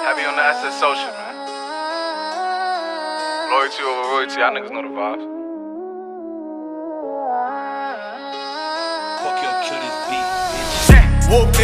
Happy be on the SS social, man. Loyalty over royalty, y'all niggas know the vibes. Fuck your kill beat, bitch. Whoop